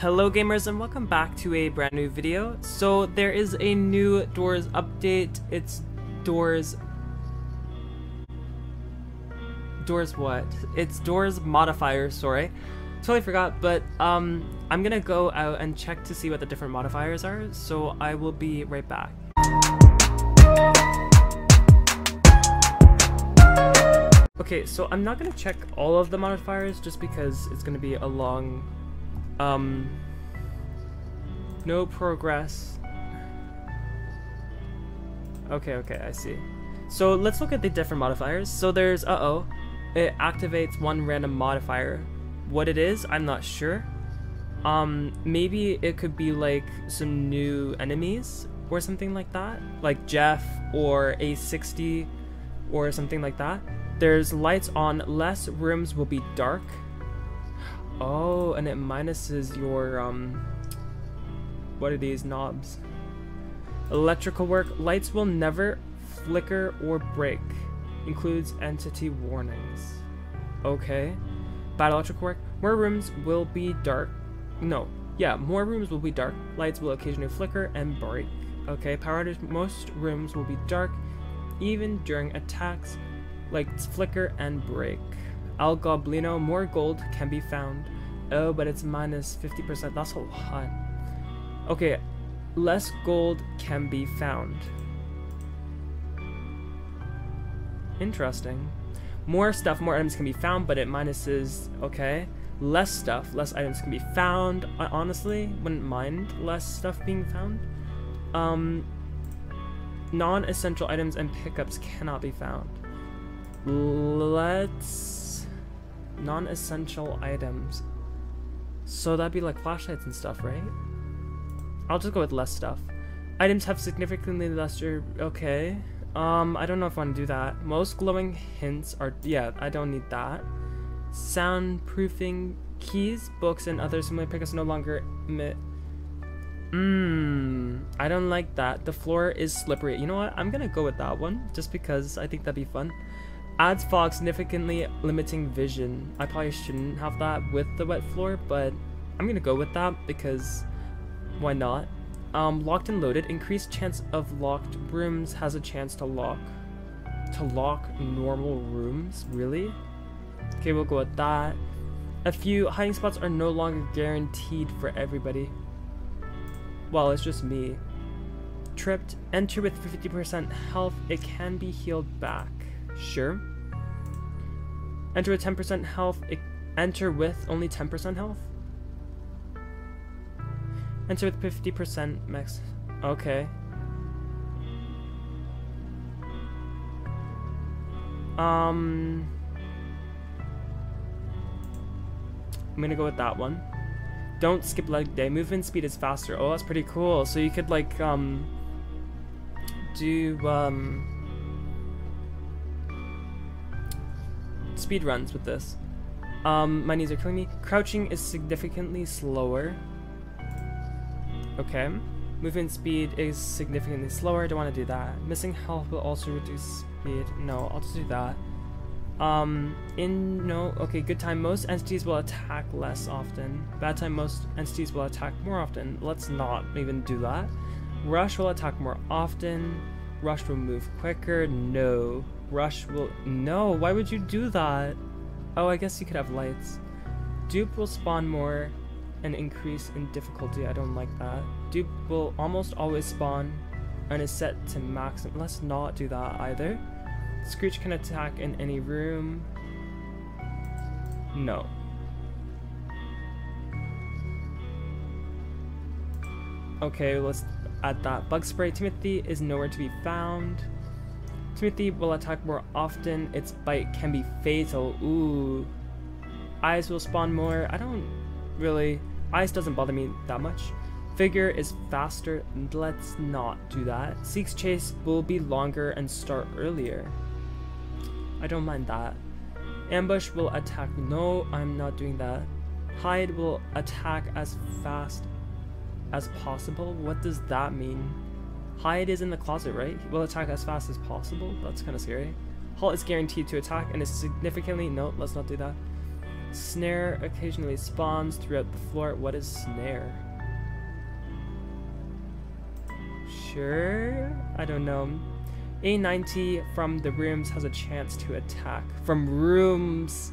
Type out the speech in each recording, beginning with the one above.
Hello gamers and welcome back to a brand new video. So there is a new Doors update. It's Doors... Doors what? It's Doors modifiers, sorry. Totally forgot, but um, I'm gonna go out and check to see what the different modifiers are, so I will be right back. Okay, so I'm not gonna check all of the modifiers just because it's gonna be a long um, no progress. Okay, okay, I see. So let's look at the different modifiers. So there's, uh-oh, it activates one random modifier. What it is, I'm not sure. Um, maybe it could be like some new enemies or something like that. Like Jeff or A60 or something like that. There's lights on, less rooms will be dark. Oh, and it minuses your, um, what are these knobs? Electrical work, lights will never flicker or break. Includes entity warnings. Okay. Bad electrical work, more rooms will be dark. No, yeah, more rooms will be dark. Lights will occasionally flicker and break. Okay, power outage, most rooms will be dark, even during attacks. Lights flicker and break. Al Goblino, more gold can be found. Oh, but it's minus 50%. That's a lot. Okay, less gold can be found. Interesting. More stuff, more items can be found, but it minuses, okay. Less stuff, less items can be found. I honestly wouldn't mind less stuff being found. Um, non-essential items and pickups cannot be found. Let's non-essential items. So that'd be like flashlights and stuff, right? I'll just go with less stuff. Items have significantly lesser... Okay. Um, I don't know if I want to do that. Most glowing hints are... Yeah, I don't need that. Soundproofing keys, books, and other similar pickers no longer emit... Mmm, I don't like that. The floor is slippery. You know what? I'm gonna go with that one, just because I think that'd be fun. Adds fog, significantly limiting vision. I probably shouldn't have that with the wet floor, but I'm gonna go with that because why not? Um, locked and loaded. Increased chance of locked rooms has a chance to lock. To lock normal rooms? Really? Okay, we'll go with that. A few hiding spots are no longer guaranteed for everybody. Well, it's just me. Tripped. Enter with 50% health. It can be healed back. Sure. Enter with 10% health. Enter with only 10% health? Enter with 50% max. Okay. Um... I'm gonna go with that one. Don't skip leg day. Movement speed is faster. Oh, that's pretty cool. So you could like, um... Do, um... speed runs with this. Um, my knees are killing me. Crouching is significantly slower. Okay. Movement speed is significantly slower. Don't want to do that. Missing health will also reduce speed. No, I'll just do that. Um, in no, okay, good time. Most entities will attack less often. Bad time, most entities will attack more often. Let's not even do that. Rush will attack more often. Rush will move quicker. No. Rush will... No, why would you do that? Oh, I guess you could have lights. Dupe will spawn more and increase in difficulty. I don't like that. Dupe will almost always spawn and is set to maximum. Let's not do that either. Screech can attack in any room. No. Okay, let's add that. Bug spray Timothy is nowhere to be found. Timothy will attack more often. Its bite can be fatal. Ooh. Eyes will spawn more. I don't really... Eyes doesn't bother me that much. Figure is faster. Let's not do that. Seek's chase will be longer and start earlier. I don't mind that. Ambush will attack. No, I'm not doing that. Hide will attack as fast as possible. What does that mean? Hide is in the closet, right? He will attack as fast as possible. That's kind of scary. Halt is guaranteed to attack and is significantly... No, let's not do that. Snare occasionally spawns throughout the floor. What is snare? Sure? I don't know. A90 from the rooms has a chance to attack. From rooms!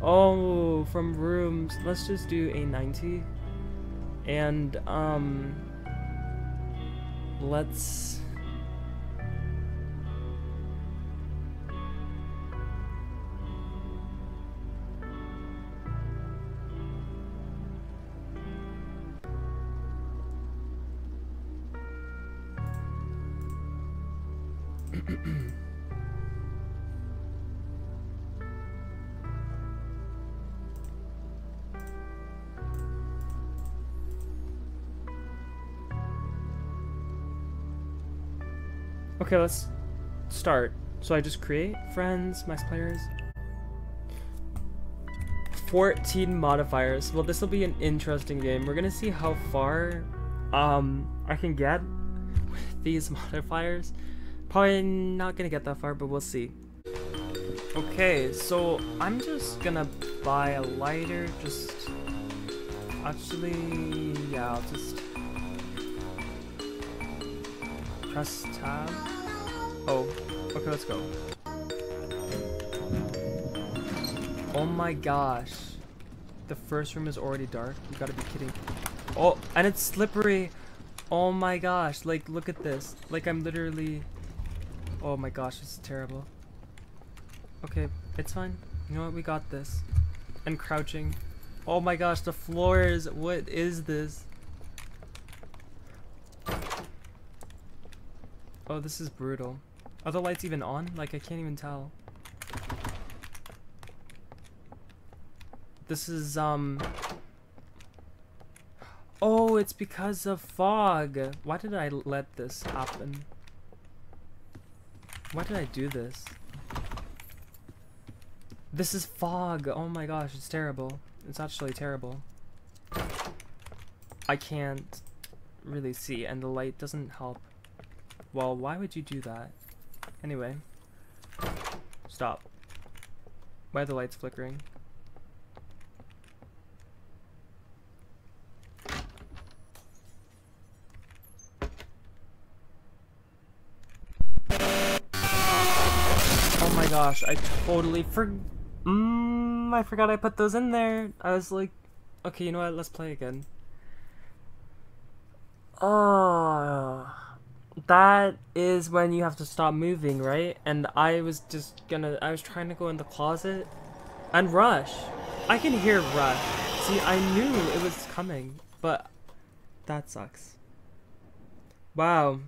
Oh, from rooms. Let's just do A90. And, um... Let's... Okay, let's start. So I just create friends, max players. 14 modifiers. Well, this will be an interesting game. We're gonna see how far um, I can get with these modifiers. Probably not gonna get that far, but we'll see. Okay, so I'm just gonna buy a lighter, just... Actually, yeah, I'll just press tab. Oh, okay, let's go. Oh my gosh. The first room is already dark. You gotta be kidding. Oh, and it's slippery. Oh my gosh. Like, look at this. Like, I'm literally... Oh my gosh, this is terrible. Okay, it's fine. You know what? We got this. And crouching. Oh my gosh, the floors. What is this? Oh, this is brutal. Are the lights even on? Like, I can't even tell. This is, um... Oh, it's because of fog. Why did I let this happen? Why did I do this? This is fog. Oh my gosh, it's terrible. It's actually terrible. I can't really see, and the light doesn't help. Well, why would you do that? Anyway. Stop. Why are the lights flickering? Oh my gosh, I totally for- Mmm, I forgot I put those in there. I was like, okay, you know what, let's play again. Oh that is when you have to stop moving, right? And I was just gonna, I was trying to go in the closet and rush. I can hear rush. See, I knew it was coming, but that sucks. Wow.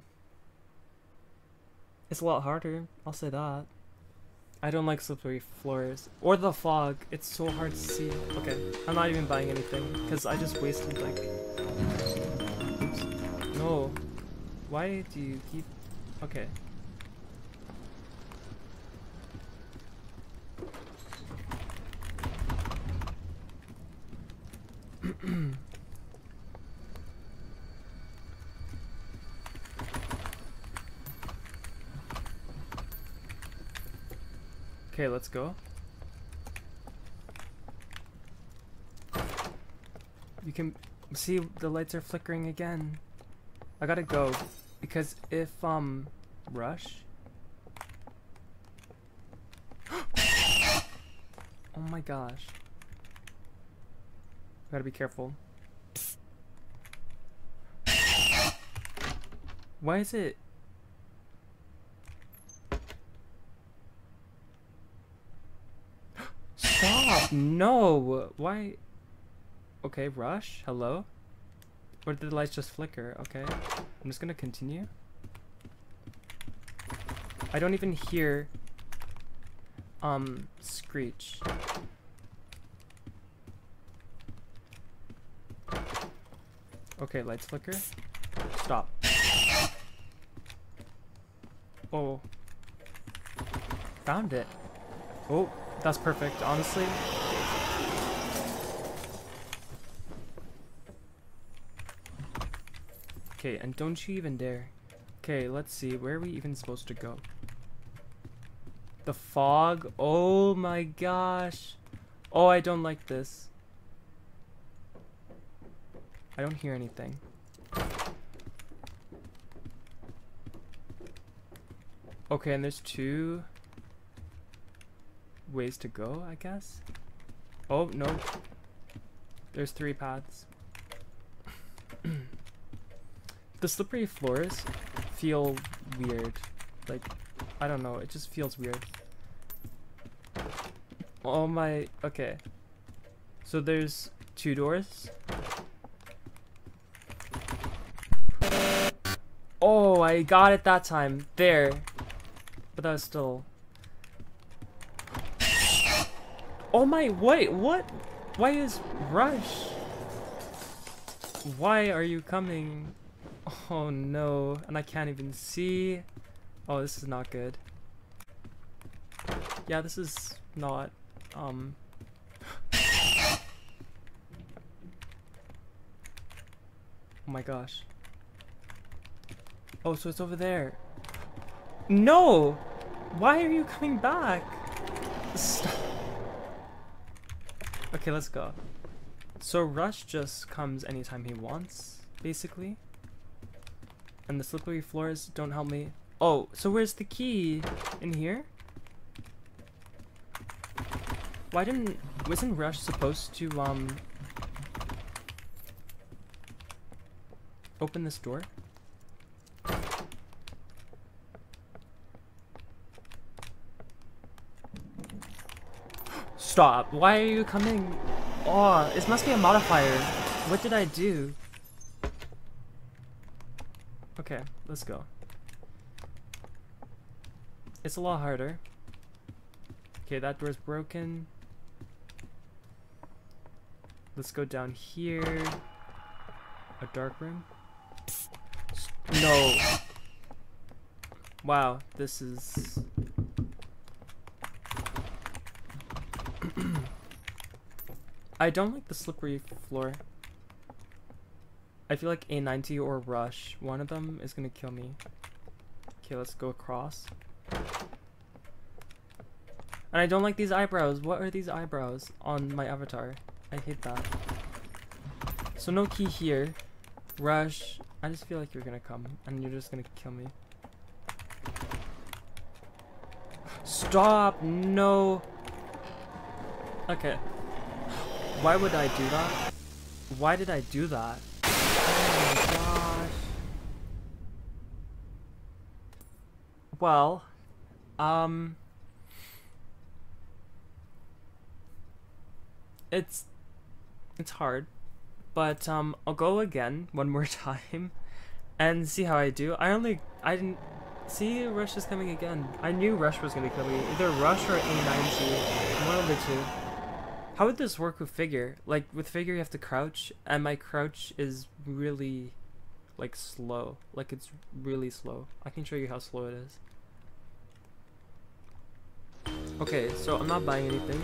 It's a lot harder, I'll say that. I don't like slippery floors. Or the fog, it's so hard to see. Okay, I'm not even buying anything, because I just wasted like... Oops. No. Why do you keep... Okay. okay, let's go. You can see the lights are flickering again. I gotta go. Because if, um, rush? oh my gosh. Gotta be careful. Why is it? Stop! No! Why? Okay, rush? Hello? Or did the lights just flicker? Okay. I'm just gonna continue. I don't even hear um screech. Okay, lights flicker. Stop. Oh. Found it. Oh, that's perfect, honestly. Okay, and don't you even dare. Okay, let's see. Where are we even supposed to go? The fog? Oh my gosh. Oh, I don't like this. I don't hear anything. Okay, and there's two ways to go, I guess. Oh, no. There's three paths. the slippery floors feel weird. Like, I don't know, it just feels weird. Oh my, okay. So there's two doors. Oh, I got it that time. There. But that was still... Oh my, wait, what? Why is Rush? Why are you coming? Oh no, and I can't even see. Oh, this is not good. Yeah, this is not, um... oh my gosh. Oh, so it's over there. No! Why are you coming back? Stop. Okay, let's go. So Rush just comes anytime he wants, basically. And the slippery floors don't help me. Oh, so where's the key? In here? Why didn't... Wasn't Rush supposed to, um... Open this door? Stop. Why are you coming? Oh, it must be a modifier. What did I do? Okay, let's go. It's a lot harder. Okay, that door's broken. Let's go down here. A dark room. No. Wow, this is I don't like the slippery floor. I feel like A90 or Rush, one of them is gonna kill me. Okay, let's go across. And I don't like these eyebrows. What are these eyebrows on my avatar? I hate that. So no key here. Rush. I just feel like you're gonna come and you're just gonna kill me. Stop! No! Okay. Why would I do that? Why did I do that? Oh my gosh. Well, um... It's... It's hard. But, um, I'll go again one more time and see how I do. I only... I didn't... See, Rush is coming again. I knew Rush was gonna kill me. Either Rush or A90. One of the two. How would this work with figure? Like with figure you have to crouch and my crouch is really like slow. Like it's really slow. I can show you how slow it is. Okay, so I'm not buying anything.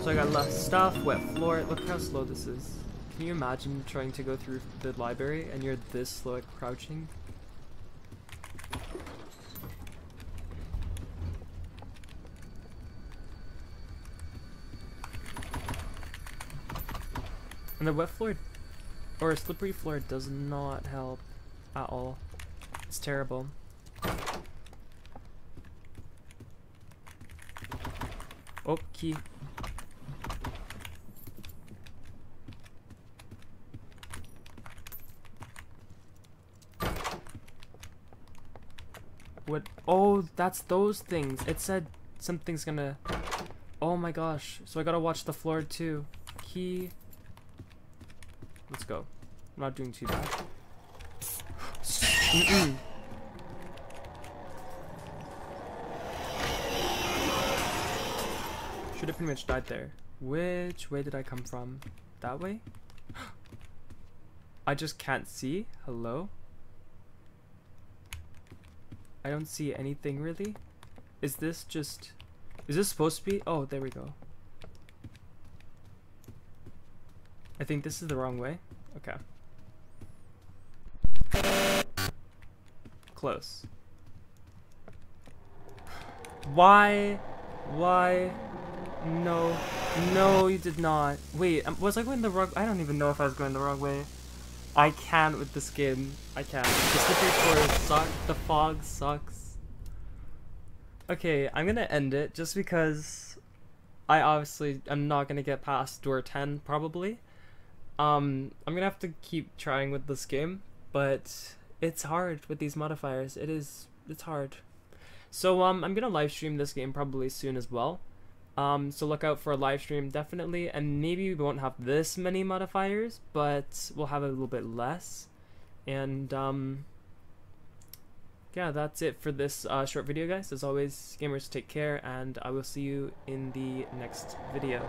So I got left stuff, wet floor. Look how slow this is. Can you imagine trying to go through the library and you're this slow at crouching? And the wet floor, or a slippery floor does not help at all. It's terrible. Key. What? Oh, that's those things. It said something's gonna... Oh my gosh. So I gotta watch the floor too. Key. Let's go. I'm not doing too bad. Mm -mm. Should have pretty much died there. Which way did I come from? That way? I just can't see. Hello? I don't see anything really. Is this just... Is this supposed to be? Oh, there we go. I think this is the wrong way. Okay. Close. Why? Why? No. No, you did not. Wait, um, was I going the wrong... I don't even know if I was going the wrong way. I can't with this game. I can't. The slippery floors suck. The fog sucks. Okay, I'm gonna end it just because I obviously am not gonna get past door 10 probably. Um, I'm gonna have to keep trying with this game, but it's hard with these modifiers. It is, it's hard. So um, I'm gonna live stream this game probably soon as well. Um, so look out for a live stream definitely, and maybe we won't have this many modifiers, but we'll have a little bit less. And um, yeah, that's it for this uh, short video, guys. As always, gamers, take care, and I will see you in the next video.